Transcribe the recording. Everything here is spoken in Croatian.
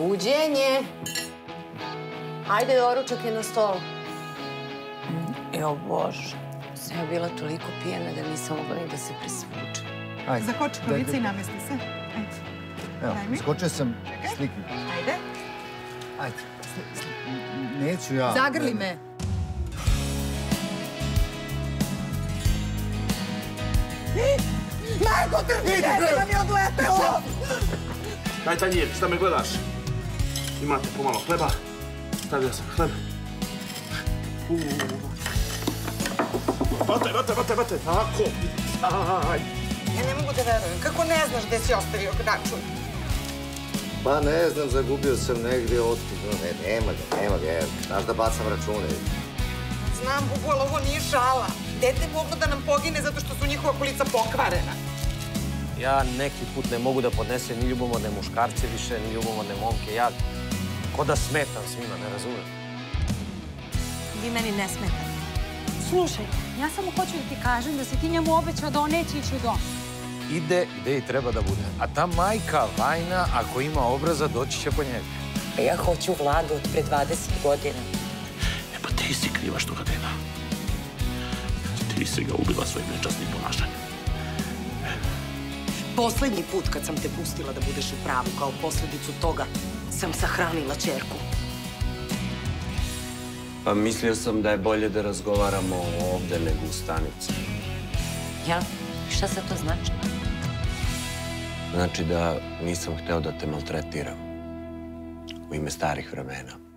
Buđenje. Hajde, doručak je na stolu. Jo, Bože. Sam ja bila toliko pijena da nisam mogla ni da se presvučem. Ajde. Zakoči kolice i namesti se. Ajde. Evo, Daj mi. skočio sam sliku. Ajde. Ajde. sli- sli- Neću ja. Zagrli me. Marko, trpi, ne da mi odletelo! Daj tanjir, šta me gledaš? Imate pomalo hleba? Stavio sam hleb. Vate, vate, vate, vate, tako. Aj. Ja ne mogu da verujem. Kako ne znaš gde si ostavio račun? Pa ne znam, zagubio sam negdje otkud. Ne, nema ga, nema ga, evo. Znaš da bacam račune. Znam, Bubu, ali ovo nije šala. Dete je moglo da nam pogine zato što su njihova kolica pokvarena. Ja neki put ne mogu da podnesem ni ljubomorne muškarce više, ni ljubomorne momke. Ja ko da smetam svima, ne razumem. Vi meni ne smetate. Slušaj, ja samo hoću da ti kažem da si ti njemu obećao da on neće ići u dom. Ide gde i treba da bude. A ta majka Vajna, ako ima obraza, doći će po njega. A ja hoću vladu od pre 20 godina. E pa ti si kriva što ga nema. Ti si ga ubila svojim nečasnim ponašanjem. Poslednji put kad sam te pustila da budeš u pravu, kao posljedicu toga sam sahranila čerku. Pa mislio sam da je bolje da razgovaramo ovde nego u stanici. Ja? Šta sad to znači? Znači da nisam hteo da te maltretiram u ime starih vremena.